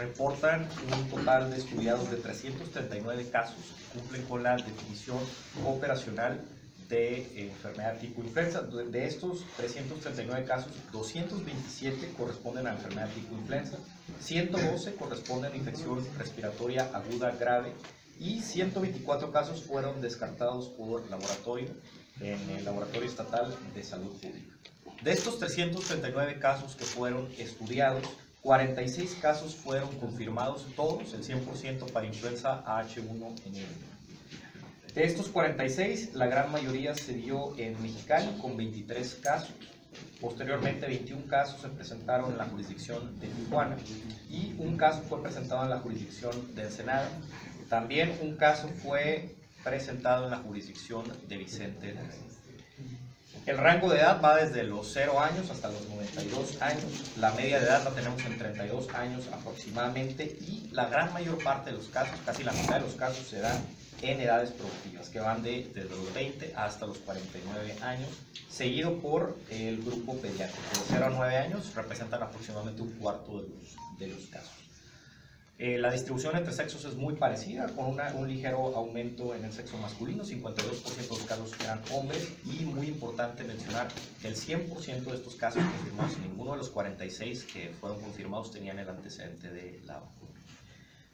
reportan un total de estudiados de 339 casos que cumplen con la definición operacional de eh, enfermedad tipo influenza. De estos 339 casos, 227 corresponden a enfermedad tipo influenza, 112 corresponden a infección respiratoria aguda grave y 124 casos fueron descartados por laboratorio en el Laboratorio Estatal de Salud Pública. De estos 339 casos que fueron estudiados, 46 casos fueron confirmados, todos, el 100% para influenza H1N1. De estos 46, la gran mayoría se dio en Mexicali con 23 casos. Posteriormente, 21 casos se presentaron en la jurisdicción de Tijuana y un caso fue presentado en la jurisdicción de Ensenada. También un caso fue presentado en la jurisdicción de Vicente el rango de edad va desde los 0 años hasta los 92 años. La media de edad la tenemos en 32 años aproximadamente y la gran mayor parte de los casos, casi la mitad de los casos, se dan en edades productivas, que van de, desde los 20 hasta los 49 años, seguido por el grupo pediátrico. De 0 a 9 años representan aproximadamente un cuarto de los, de los casos. Eh, la distribución entre sexos es muy parecida, con un ligero aumento en el sexo masculino, 52% de los casos eran hombres y muy importante mencionar que el 100% de estos casos confirmados, ninguno de los 46 que fueron confirmados tenían el antecedente de la vacuna.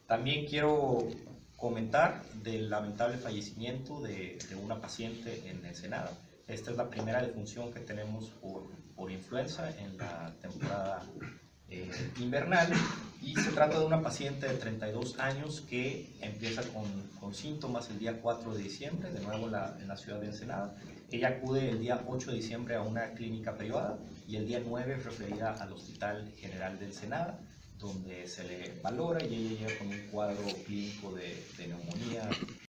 También quiero comentar del lamentable fallecimiento de, una paciente en Ensenada. Esta es la primera defunción que tenemos por, por influenza en la temporada eh, invernal y se trata de una paciente de 32 años que empieza con, con síntomas el día 4 de diciembre, de nuevo en la, en la, ciudad de Ensenada. Ella acude el día 8 de diciembre a una clínica privada y el día 9 es referida al Hospital General de Ensenada, donde se le valora y ella llega con un cuadro clínico de,